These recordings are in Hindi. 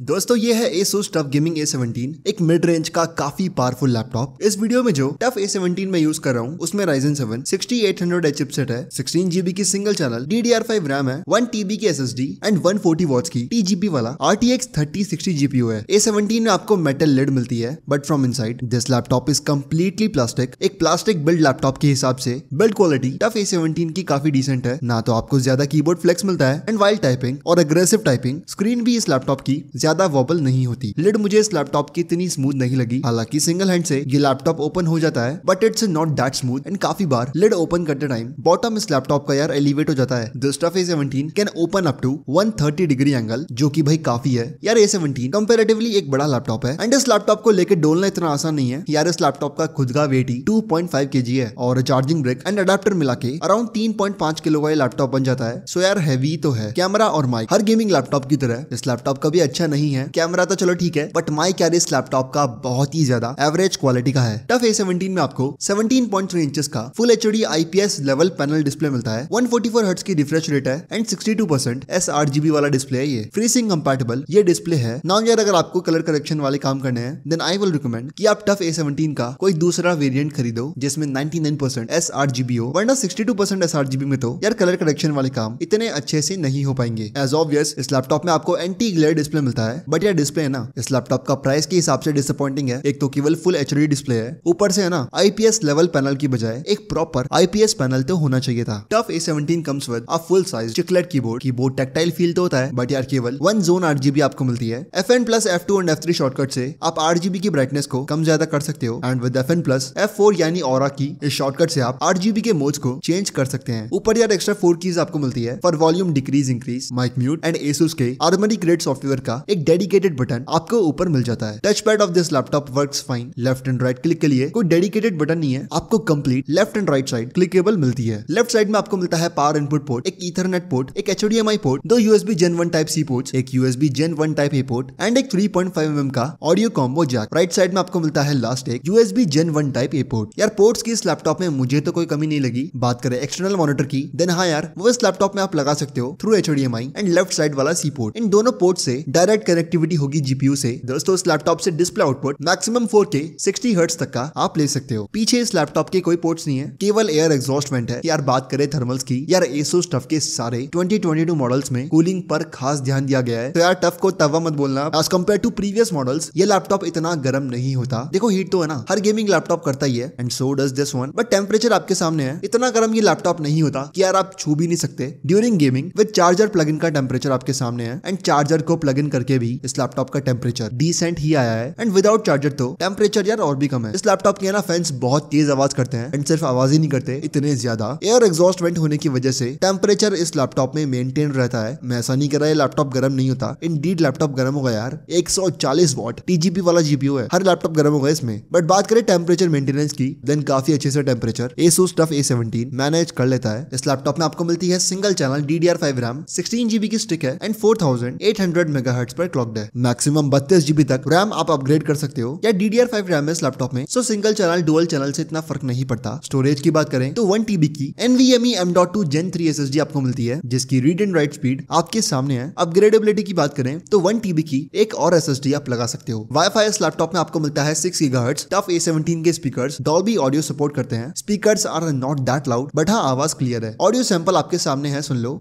दोस्तों, ये है Asus टफ गेमिंग A17 एक मिड रेंज का काफ़ी पावरफुल लैपटॉप इस वीडियो में जो टफ A17 में यूज़ कर रहा हूँ, उसमें Ryzen 7 6800H चिपसेट है 16 जीबी की सिंगल चैनल DDR5 रैम है 1 TB की SSD एंड 140 वॉट्स की TGP वाला RTX 3060 GPU है। A17 में आपको मेटल लिड मिलती है but from inside this laptop is completely plastic एक प्लास्टिक बिल्ड लैपटॉप के हिसाब से। बिल्ड क्वालिटी टफ A17 की काफ़ी डिसेंट है, ना तो आपको ज़्यादा कीबोर्ड फ्लेक्स मिलता है एंड वाइल्ड टाइपिंग और अग्रेसिव टाइपिंग स्क्रीन भी इस लैपटॉप की ज़्यादा वॉबल नहीं होती। लिड मुझे इस लैपटॉप की इतनी स्मूथ नहीं लगी। हालाँकि सिंगल हैंड से ये लैपटॉप ओपन हो जाता है but it's not that smooth and काफ़ी बार लिड ओपन करते टाइम बॉटम इस लैपटॉप का यार एलिवेट हो जाता है। This tough A17 can open up to 130 degree angle जो कि भाई काफ़ी है। यार A17 कंपैरेटिवली एक बड़ा लैपटॉप है। एंड इस लैपटॉप को लेकर डोलना इतना आसान नहीं है। यार इस लैपटॉप का खुद का वेट ही 2.5 केजी है और चार्जिंग ब्रेक एंड अडेप्टर मिला के अराउंड 3.5 किलो का लैपटॉप बन जाता है। सो यार हैवी तो है। कैमरा और माइक हर गेमिंग लैपटॉप की तरह। इस लैपटॉप का भी अच्छा नहीं है कैमरा तो चलो ठीक है बट माई यार इस लैपटॉप का बहुत ही ज़्यादा एवरेज क्वालिटी का है। टफ ए सेवनटीन में आपको। 17.3 इंचेस का full H D IPS level panel display मिलता है। 144 हर्ट्ज की रिफ्रेश रेट है and 62 percent S R G B वाला डिस्प्ले है ये। फ्रीसिंग कंपैटिबल ये डिस्प्ले है। नाउ यार, अगर आपको कलर करेक्शन वाले काम करने हैं देन आई विल रिकमेंड कि आप टफ ए सेवनटीन का कोई दूसरा वेरिएंट खरीदो, जिसमें 99 परसेंट एस आर जीबी हो, वरना 62 परसेंट एस आर जीबी में तो यार कलर करेक्शन वाले काम इतने अच्छे से नहीं हो पाएँगे। एज ऑब्वियस इस लैपटॉप में आपको एंटी ग्लेयर डिस्प्ले मिलता है। बट यार डिस्प्ले है ना, इस लैपटॉप का प्राइस के हिसाब से डिसअपॉइंटिंग है। एक तो केवल फुल एचडी डिस्प्ले है। ऊपर से है ना आईपीएस लेवल पैनल की बजाय एक प्रॉपर आईपीएस पैनल तो होना चाहिए था। Tough A seventeen comes with a full size chiclet keyboard keyboard tactile feel तो होता है बट यार केवल वन जोन आठ जीबी आपको मिलती है। F N plus F two and F three shortcut से आप आठ जीबी की ब्राइटनेस को कम ज़्यादा कर सकते हो। And with F N plus F four यानी और की इस शॉर्टकट से आप आठ जीबी के मोड्स को चेंज कर सकते हैं। ऊपर यार एक्स्ट्रा फोर कीज आपको मिलती है। For volume decrease increase mic mute and Asus के आर्मरी ग्रेड सॉफ्टवेयर का एक डेडिकेटेड बटन आपको ऊपर मिल जाता है। Touch pad of this laptop work fine left and right click के लिए कोई डेडिकेटेड बटन नहीं है। आपको complete left and right side clickable मिलती है। लेफ़्ट साइड में आपको मिलता है पावर इनपुट पोर्ट एक इथरनेट पोर्ट एक एच पोर्ट दो USB gen one type C port एक USB gen one type A port and एक 3.5 पॉइंट फाइव एम का audio combo jack right side में आपको मिलता है लास्ट एक USB gen one type A port यार पोर्ट्स की इस लैपटॉप में मुझे तो कोई कमी नहीं लगी। बात करें एक्सटर्नल मॉनिटर की देन हाँ यार, वो इस लैपटॉप में आप लगा सकते हो through H and left side वाला सी पोर्ट इन दोनों पोर्ट से डायरेक्ट कनेक्टिविटी होगी जीपीयू से। दोस्तों, इस लैपटॉप से display output maximum 4K 60 hertz तक का आप ले सकते हो। पीछे इस लैपटॉप के कोई पोर्ट्स नहीं है। केवल एयर एग्जॉस्ट वेंट है। यार, बात करें थर्मल्स की, यार एसोस टफ के सारे 2022 मॉडल्स में कूलिंग पर खास ध्यान दिया गया है। तो यार टफ को तवा मत बोलना। As compare to previous models ये लैपटॉप इतना गर्म नहीं होता। देखो हीट तो है ना। हर गेमिंग लैपटॉप करता ही है। And so does this one but temperature आपके सामने है। इतना गर्म ये लैपटॉप नहीं होता कि यार आप छू भी नहीं सकते। During gaming with charger plug का टेम्परेचर आपके सामने है। एंड चार्जर को प्लग इन करके भी इस लैपटॉप का टेम्परेचर डिसेंट ही आया है। एंड विदाउट चार्जर तो टेम्परेचर यार और भी कम है। इस लैपटॉप के ना फैंस बहुत तेज आवाज़ करते हैं एंड सिर्फ़ आवाज़ ही नहीं करते, इतने ज़्यादा। एयर एग्जॉस्ट वेंट होने की वजह से टेम्परेचर इस लैपटॉप में मेंटेन रहता है। मैं ऐसा नहीं कर रहा है लैपटॉप गर्म नहीं होता। इन लैपटॉप गर्म होगा यार। 140 वॉट टीजीपी वाला जीपीयू है। हर लैपटॉप गर्म होगा इसमें। बट बात करें टेम्परेचर मेंटेनेंस की देन काफ़ी अच्छे से temperature Asus TUF A seventeen manage कर लेता है। इस लैपटॉप में आपको मिलती है single channel D D R five RAM sixteen GB की स्टिक है and four thousand eight hundred megahertz पर क्लॉक्ड है मैक्सिमम बत्तीस जीबी तक रैम आप अपग्रेड कर सकते हो। या डी डी फाइव रैम है इस लैपटॉप में? So single channel dual channel से इतना फ़र्क नहीं पड़ता। स्टोरेज की बात करें तो वन टीबी की NVMe M dot two gen three S S D आपको मिलती है, जिसकी रीड एंड राइट स्पीड आपके सामने है। अपग्रेडेबिलिटी की बात करें तो वन टीबी की एक और एस एस डी आप लगा सकते हो। वाईफाई इस लैपटॉप में आपको मिलता है six gigahertz tough A seventeen के स्पीकर डॉल्बी ऑडियो सपोर्ट करते हैं। Speaker are not that loud but हाँ आवाज़ क्लियर है। ऑडियो सैंपल आपके सामने है, सुन लो।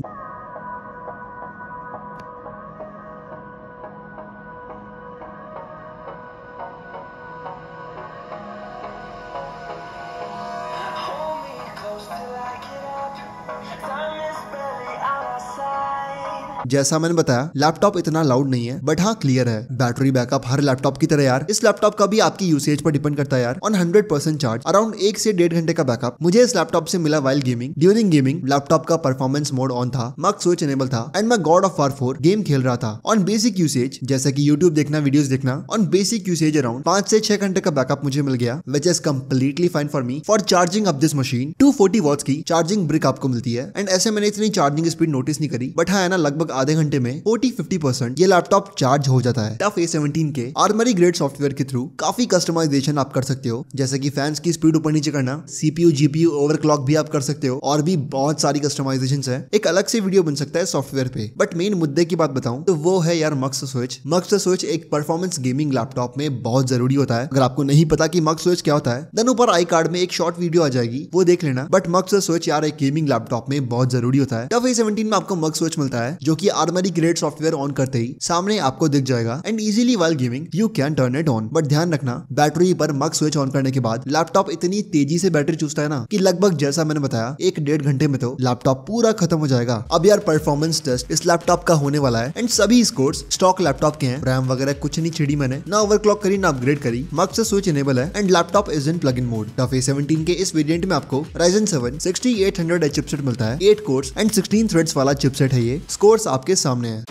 जैसा मैंने बताया लैपटॉप इतना लाउड नहीं है बट हाँ क्लियर है। बैटरी बैकअप हर लैपटॉप की तरह यार। इस लैपटॉप का भी आपकी यूसेज पर डिपेंड करता है यार। On hundred percent charge around एक से डेढ़ घंटे का बैकअप मुझे इस लैपटॉप से मिला while gaming during gaming laptop का परफॉर्मेंस मोड ऑन था। मक स्विच एनेबल था। एंड मैं God of War four game खेल रहा था। ऑन बेसिक यूसेज जैसे की यूट्यूब देखना वीडियोस देखना ऑन बेसिक यूसेज अराउंड पाँच से छह घंटे का बैकअप मुझे मिल गया which is completely fine for me for charging up this machine 240 watts की चार्जिंग ब्रिक आपको मिलती है। एंड ऐसे मैंने इतनी चार्जिंग स्पीड नोटिस नहीं करी बट है ना, लगभग आधे घंटे में फोर्टी फिफ्टी परसेंट ये लैपटॉप चार्ज हो जाता है। टफ ए सेवनटीन के आर्मरी ग्रेड सॉफ्टवेयर के थ्रू काफ़ी कस्टमाइजेशन आप कर सकते हो। जैसे कि फैंस की स्पीड ऊपर नीचे करना सीपीयू जीपीयू ओवरक्लॉक भी आप कर सकते हो और भी बहुत सारी कस्टमाइजेशन है। एक अलग से वीडियो बन सकता है सॉफ्टवेयर पे। बट मेन मुद्दे की बात बताऊँ तो वो है यार मक्स स्विच मक्स स्विच एक परफॉर्मेंस गेमिंग लैपटॉप में बहुत ज़रूरी होता है। अगर आपको नहीं पता कि मक्स स्विच क्या होता है देन ऊपर आई कार्ड में एक शॉर्ट वीडियो आ जाएगी, वो देख लेना। बट मक्स स्विच यार एक गेमिंग लैपटॉप में बहुत ज़रूरी होता है। टफ ए सेवनटीन में आपको मक्स स्विच मिलता है, जो कि आर्मरी ग्रेड सॉफ्टवेयर ऑन करते ही सामने आपको दिख जाएगा and easily while gaming you can turn it on but ध्यान रखना बैटरी पर मग स्विच ऑन करने के बाद लैपटॉप इतनी तेज़ी से बैटरी चूसता है ना कि लगभग जैसा मैंने बताया, एक डेढ़ घंटे में तो लैपटॉप पूरा खत्म हो जाएगा। अब यार परफॉर्मेंस टेस्ट इस लैपटॉप का होने वाला है एंड सभी स्कोर्स स्टॉक लैपटॉप के हैं। रैम वगैरह कुछ नहीं छिड़ी मैंने, ना ओवरक्लॉक करी, ना अपग्रेड करी। मग से स्विच इनेबल है and laptop is in plug in mode tough A seventeen के इस वेरिएंट में आपको Ryzen 7 6800 चिपसेट मिलता है। 8 कोर्स एंड 16 थ्रेड्स वाला चिपसेट है ये। स्कोर्स आपके सामने है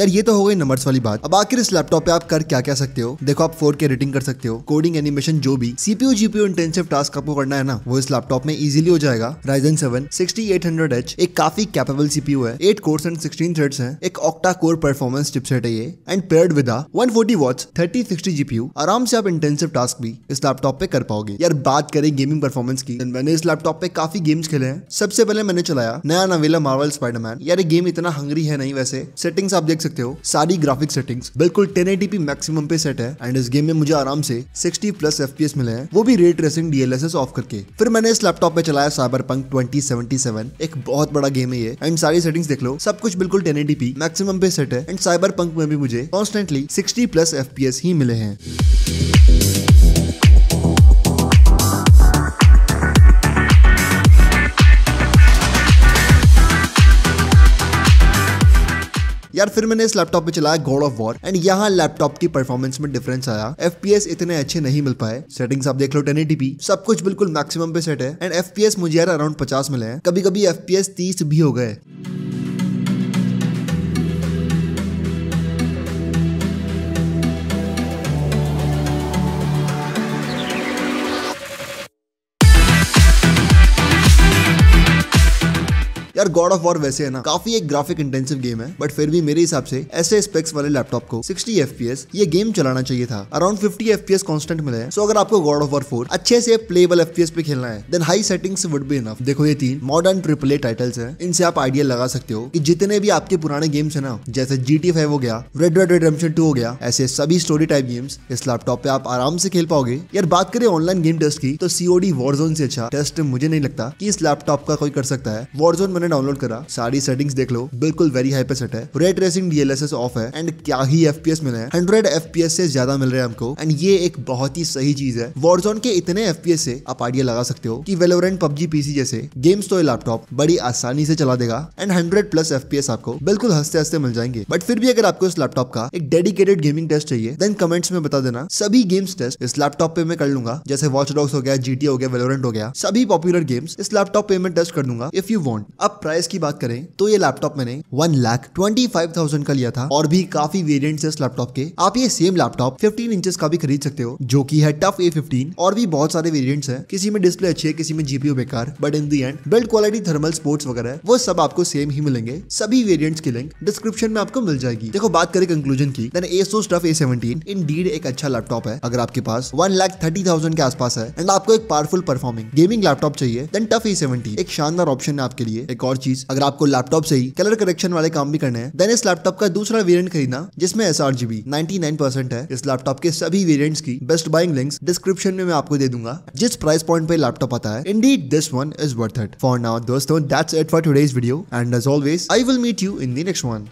यार, ये तो हो गई नंबर्स वाली बात। अब आखिर इस लैपटॉप पे आप कर क्या क्या सकते हो? देखो, आप फोर के रेटिंग कर सकते हो कोडिंग एनिमेशन जो भी। सीपीयू जीपीयू इंटेंसिव टास्क आपको करना है ना, वो इस लैपटॉप में इजीली हो जाएगा। Ryzen 7 6800H एक काफ़ी कैपेबल सीपीयू है। एट कोर्स एंड 16 थ्रेड्स हैं। एक ऑक्टा कोर परफॉर्मेंस चिपसेट है ये। And paired with 140 watts 3060 GPU आराम से आप इंटेंसिव टास्क भी इस लैपटॉप पे कर पाओगे। यार, बात करें गेमिंग परफॉर्मेंस की मैंने इस लैपटॉप पे काफ़ी गेम्स खेले हैं। सबसे पहले मैंने चलाया, नया नवेला मार्वल स्पाइडरमैन यार, ये गेम इतना हंगरी है नहीं वैसे। सेटिंग्स आप देख सकते हो। सारी ग्राफिक सेटिंग्स बिल्कुल 1080p मैक्सिमम पे सेट है। एंड इस गेम में मुझे आराम से 60 प्लस एफपीएस मिले हैं। वो भी रे ट्रेसिंग डीएलएसएस ऑफ़ करके। फिर मैंने इस लैपटॉप पे चलाया साइबर पंक 2077 एक बहुत बड़ा गेम है ये। एंड सारी सेटिंग्स देख लो। सब कुछ बिल्कुल टेन मैक्सिमम पे सेट है। एंड साइबर पंक में भी मुझे कॉन्स्टेंटली 60 प्लस एफपीएस ही मिले हैं। यार, फिर मैंने इस लैपटॉप में चलाया गॉड ऑफ़ वॉर एंड यहाँ लैपटॉप की परफॉर्मेंस में डिफरेंस आया। एफपीएस इतने अच्छे नहीं मिल पाए। सेटिंग्स आप देख लो टेन सब कुछ बिल्कुल मैक्सिमम पे सेट है। एंड एफपीएस मुझे यार अराउंड पचास मिले हैं। कभी कभी एफ़ पी तीस भी हो गए। यार गॉड ऑफ़ वॉर वैसे है ना, काफ़ी एक ग्राफिक इंटेंसिव गेम है बट फिर भी मेरे हिसाब से ऐसे स्पेक्स वाले लैपटॉप को 60 एफ़ ये गेम चलाना चाहिए था। अराउंड 50 एफ़ कॉन्स्टेंट मिले सो अगर आपको गॉड ऑफ़ वॉर फोर अच्छे से प्लेबल एफ़ पे खेलना है then high settings would be enough देखो ये तीन मॉडर्न ट्रिपल ए टाइटल्स है। इनसे आप आइडिया लगा सकते हो कि जितने भी आपके पुराने गेम्स है ना, जैसे जी टी फाइव हो गया रेड रेड रेडम्पशन टू हो गया, ऐसे सभी स्टोरी टाइप गेम्स इस लैपटॉप पे आप आराम से खेल पाओगे। यार, बात करें ऑनलाइन गेम टेस्ट की तो सीओडी वॉरजोन से अच्छा टेस्ट मुझे नहीं लगता कि इस लैपटॉप का कोई कर सकता है। वॉरजोन मैंने डाउनलोड करा, सारी सेटिंग्स देख लो। बिल्कुल वेरी हाई पे सेट है। रेट रेसिंग डीएलएसएस ऑफ़ है। एंड क्या ही एफपीएस मिले हैं। हंड्रेड एफपीएस से ज़्यादा मिल रहे हैं हमको। एंड ये एक बहुत ही सही चीज़ है। वॉरजोन के इतने एफपीएस से आप आइडिया लगा सकते हो कि वेलोरेंट पबजी पीसी जैसे गेम्स तो लैपटॉप बड़ी आसानी से चला देगा। एंड हंड्रेड प्लस एफपीएस आपको बिल्कुल हँसते हँसते मिल जाएँगे। बट फिर भी अगर आपको इस लैपटॉप का एक डेडिकेटेड गेमिंग टेस्ट चाहिए देन कमेंट्स में बता देना। सभी गेम्स टेस्ट इस लैपटॉप पे मैं कर लूँगा। जैसे वॉच डॉग्स हो गया जीटी हो गया वेलोरेंट हो गया, सभी पॉपुलर गेम्स इस लैपटॉप पे मैं टेस्ट कर दूँगा इफ़ यू वांट अब प्राइस की बात करें तो ये लैपटॉप मैंने one lakh twenty five thousand का लिया था और भी काफ़ी वेरियंट इस लैपटॉप के। आप ये सेम लैपटॉप फिफ्टीन इंचेस का भी खरीद सकते हो, जो की है टफ ए फिफ्टीन और भी बहुत सारे वेरियंट्स हैं। किसी में डिस्प्ले अच्छी है, किसी में जीपीयू बेकार but in the end build quality thermal sports वगैरह, वो सब आपको सेम ही मिलेंगे। सभी वेरियंट्स की लिंक डिस्क्रिप्शन में आपको मिल जाएगी। देखो, बात करें कंक्लूजन की देन ए इन डीड एक अच्छा लैपटॉप है। अगर आपके पास वन लाख थर्टी थाउज़ेंड के आसपास है एंड आपको एक पावरफुल परफॉर्मिंग गेमिंग लैपटॉप चाहिए देन टफ ए सेवनटीन एक शानदार ऑप्शन है आपके लिए। एक और चीज़ अगर आपको लैपटॉप से ही कलर करेक्शन वाले काम भी करने हैं देन इस लैपटॉप का दूसरा वेरियंट खरीदना, जिसमें एस आर जीबी है, इस लैपटॉप के सभी वेरियंट की बेस्ट बाइंग लिंक डिस्क्रिप्शन में मैं आपको दे दूँगा, जिस प्राइस पॉइंट पे लैपटॉप आता है। Indeed this one is worth it for now दोस्तों that's it for today's video and as always I will meet you in the next one